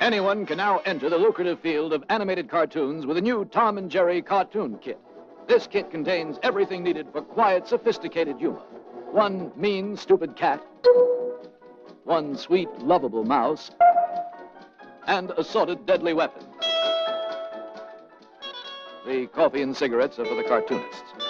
Anyone can now enter the lucrative field of animated cartoons with a new Tom and Jerry cartoon kit. This kit contains everything needed for quiet, sophisticated humor. One mean, stupid cat, one sweet, lovable mouse, and assorted deadly weapons. The coffee and cigarettes are for the cartoonists.